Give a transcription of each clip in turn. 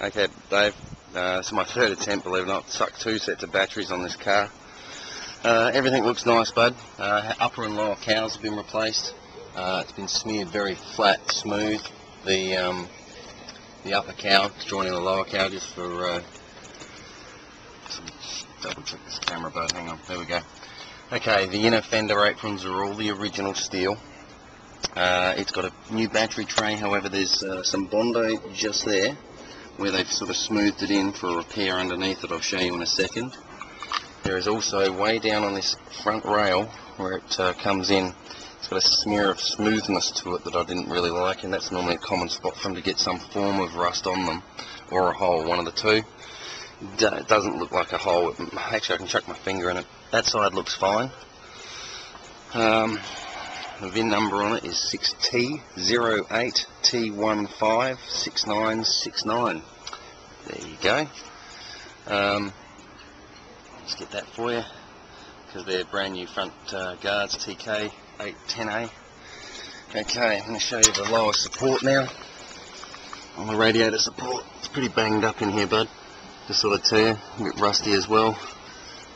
Okay, Dave, uh, it's my third attempt, believe it or not. Sucked two sets of batteries on this car. Uh, everything looks nice, bud. Uh, upper and lower cowls have been replaced. Uh, it's been smeared very flat, smooth. The um, the upper cowl is joining the lower cowl just for uh, double check this camera, bud. Hang on, there we go. Okay, the inner fender aprons are all the original steel. Uh, it's got a new battery tray, however, there's uh, some Bondo just there where they've sort of smoothed it in for a repair underneath that I'll show you in a second. There is also way down on this front rail where it uh, comes in, it's got a smear of smoothness to it that I didn't really like and that's normally a common spot for them to get some form of rust on them or a hole, one of the two. it doesn't look like a hole, actually I can chuck my finger in it. That side looks fine. Um, the VIN number on it is 6T08T156969. There you go. Um, let's get that for you because they're brand new front uh, guards TK 810A. Okay, I'm going to show you the lower support now on the radiator support. It's pretty banged up in here, bud. Just sort of tear, a bit rusty as well.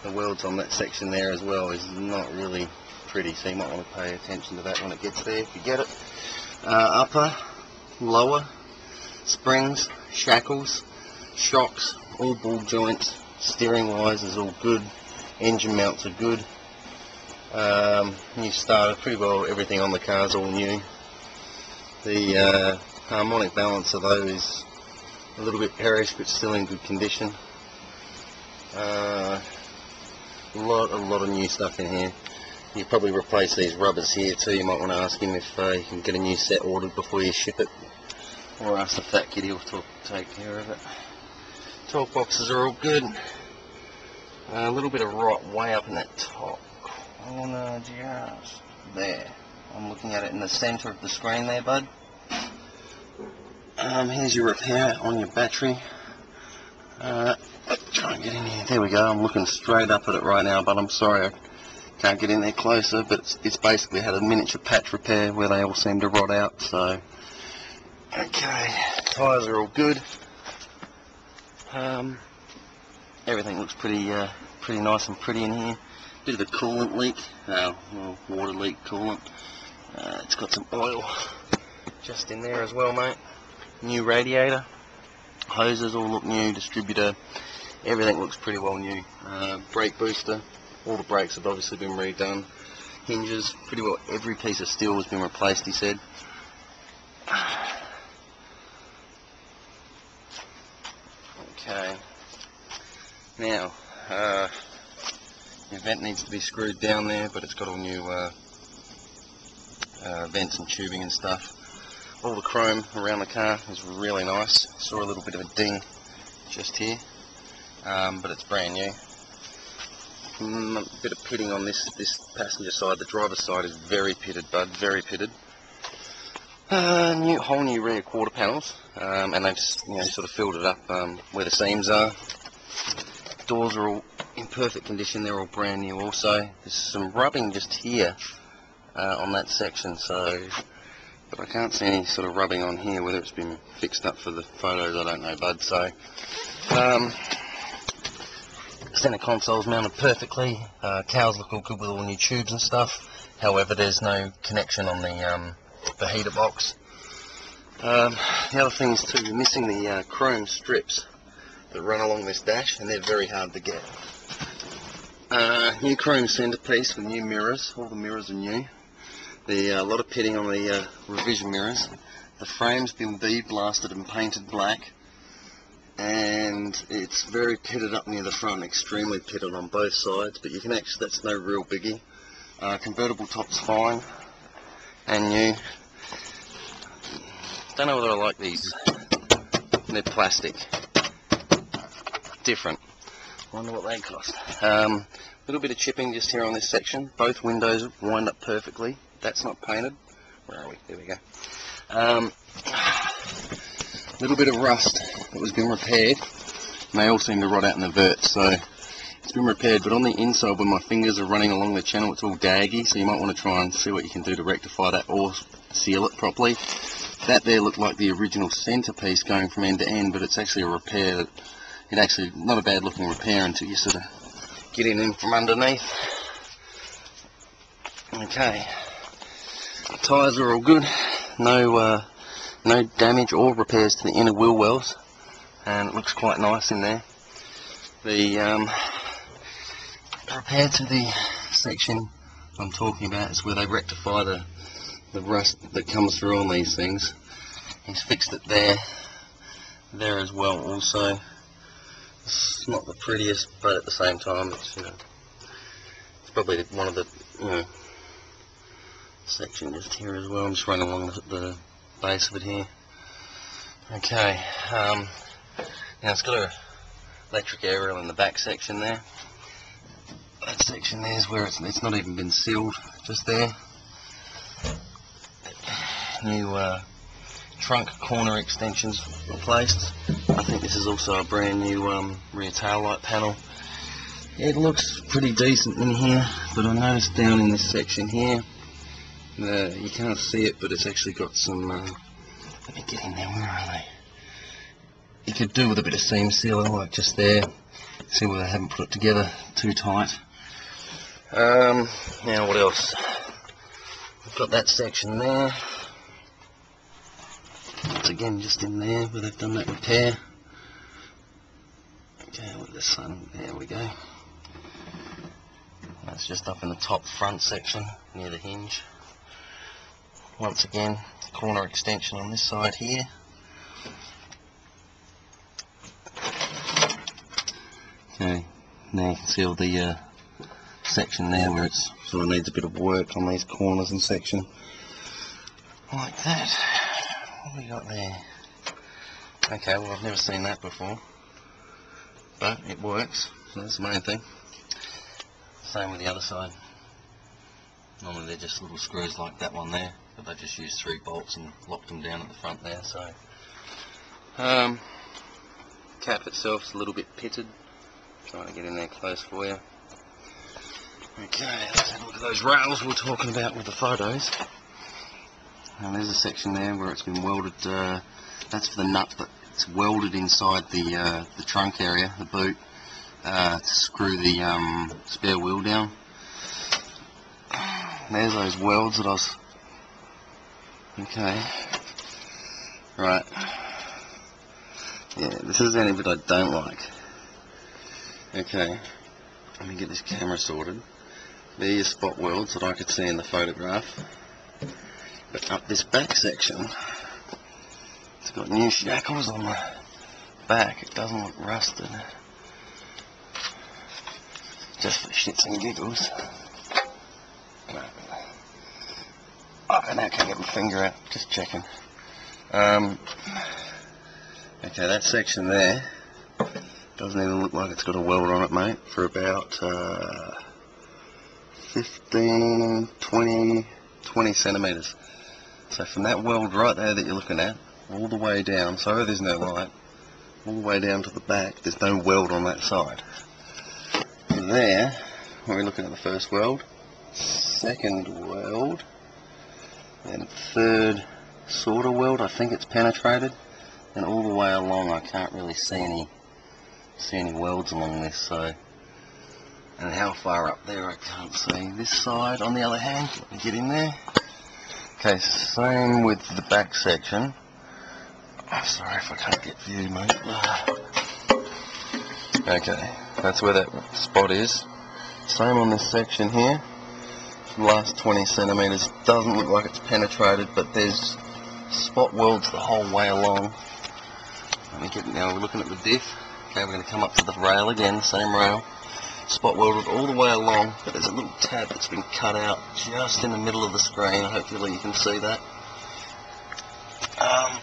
The welds on that section there as well is not really pretty, so you might want to pay attention to that when it gets there if you get it. Uh, upper, lower, springs, shackles, shocks, all ball joints, steering wise is all good, engine mounts are good. Um, new starter, pretty well everything on the car is all new. The uh, harmonic balance of those is a little bit perish but still in good condition. Uh, a lot, a lot of new stuff in here you probably replace these rubbers here too. You might want to ask him if uh, you can get a new set ordered before you ship it. Or ask the fat kid, he'll talk, take care of it. Torque boxes are all good. Uh, a little bit of rot way up in that top corner, just there. I'm looking at it in the center of the screen there, bud. Um, here's your repair on your battery. Uh, try and get in here. There we go. I'm looking straight up at it right now, but I'm sorry. I can't get in there closer, but it's, it's basically had a miniature patch repair where they all seem to rot out, so... Okay, tyres are all good. Um, everything looks pretty uh, pretty nice and pretty in here. Bit of a coolant leak, uh, water leak coolant. Uh, it's got some oil just in there as well, mate. New radiator. Hoses all look new, distributor. Everything looks pretty well new. Uh, brake booster, all the brakes have obviously been redone. Hinges, pretty well every piece of steel has been replaced, he said. Okay. Now, uh, the vent needs to be screwed down there, but it's got all new uh, uh, vents and tubing and stuff. All the chrome around the car is really nice. Saw a little bit of a ding just here, um, but it's brand new a bit of pitting on this this passenger side. The driver's side is very pitted, bud, very pitted. Uh, new whole new rear quarter panels, um, and they've you know sort of filled it up um, where the seams are. Doors are all in perfect condition. They're all brand new. Also, there's some rubbing just here uh, on that section, so but I can't see any sort of rubbing on here. Whether it's been fixed up for the photos, I don't know, bud. So. Um, center console's mounted perfectly. Uh, cowls look all good with all new tubes and stuff. However, there's no connection on the um, the heater box. Um, the other thing is too, you're missing the uh, chrome strips that run along this dash, and they're very hard to get. Uh, new chrome centerpiece with new mirrors. All the mirrors are new. The uh, lot of pitting on the uh, rear vision mirrors. The frame's been bead blasted and painted black and it's very pitted up near the front, extremely pitted on both sides, but you can actually, that's no real biggie. Uh, convertible top's fine, and new. Don't know whether I like these. They're plastic. Different. Wonder what they cost. A um, little bit of chipping just here on this section. Both windows wind up perfectly. That's not painted. Where are we? There we go. Um, little bit of rust that was being repaired. And they all seem to rot out in the vert, so it's been repaired. But on the inside, when my fingers are running along the channel, it's all daggy, so you might want to try and see what you can do to rectify that or seal it properly. that there looked like the original centerpiece going from end to end, but it's actually a repair that it actually not a bad looking repair until you sort of get in from underneath. Okay, the tyres are all good. No, uh, no damage or repairs to the inner wheel wells, and it looks quite nice in there. The um, repair to the section I'm talking about is where they rectify the the rust that comes through on these things. He's fixed it there, there as well also. It's not the prettiest, but at the same time, it's you know, it's probably one of the you know section just here as well. I'm just running along the, the base of it here. Okay, um, now it's got a electric aerial in the back section there. That section there is where it's, it's not even been sealed, just there. New uh, trunk corner extensions replaced. I think this is also a brand new um, rear tail light panel. It looks pretty decent in here, but I noticed down in this section here, uh, you can't see it, but it's actually got some. Uh, let me get in there. Where are they? You could do with a bit of seam sealer, like just there. See where they haven't put it together too tight. Um, now what else? We've got that section there. It's again, just in there where they've done that repair. Okay, with the sun, there we go. That's just up in the top front section near the hinge. Once again, corner extension on this side here. Okay, now you can see all the uh, section there where it sort of needs a bit of work on these corners and section. Like that. What we got there? Okay, well I've never seen that before. But it works, so that's the main thing. Same with the other side. Normally they're just little screws like that one there, but they just used three bolts and locked them down at the front there, so. Um, cap itself is a little bit pitted. Trying to get in there close for you. Okay, let's have a look at those rails we are talking about with the photos. Now there's a section there where it's been welded, uh, that's for the nut that's welded inside the, uh, the trunk area, the boot, uh, to screw the um, spare wheel down. There's those welds that I was... Okay. Right. Yeah, this is the only bit I don't like. Okay. Let me get this camera sorted. There your spot welds that I could see in the photograph. But up this back section, it's got new shackles on the back. It doesn't look rusted. Just for shits and giggles. Oh, and I can't get my finger out. Just checking. Um, okay, that section there doesn't even look like it's got a weld on it, mate, for about uh, 15, 20, 20 centimetres. So from that weld right there that you're looking at, all the way down, so there's no light, all the way down to the back, there's no weld on that side. There, we're looking at the first weld, second weld, and third sort of weld, I think it's penetrated, and all the way along I can't really see any see any welds along this, so and how far up there I can't see. This side, on the other hand, let me get in there. Okay, same with the back section. Oh, sorry if I can't get view, mate. Okay, that's where that spot is. Same on this section here. The last 20 centimetres doesn't look like it's penetrated, but there's spot welds the whole way along. Let me get now. We're looking at the diff. Okay, we're going to come up to the rail again, same rail spot welded all the way along, but there's a little tab that's been cut out just in the middle of the screen. Hopefully you can see that. Um,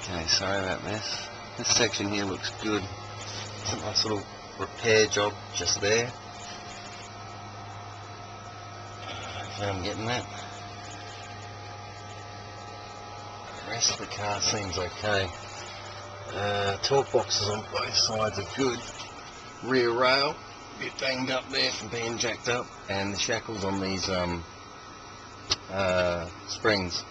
okay, sorry about this. This section here looks good. It's a nice little repair job just there. Hopefully I'm getting that. The rest of the car seems okay. Uh, torque boxes on both sides are good rear rail, a bit banged up there from being jacked up, and the shackles on these um, uh, springs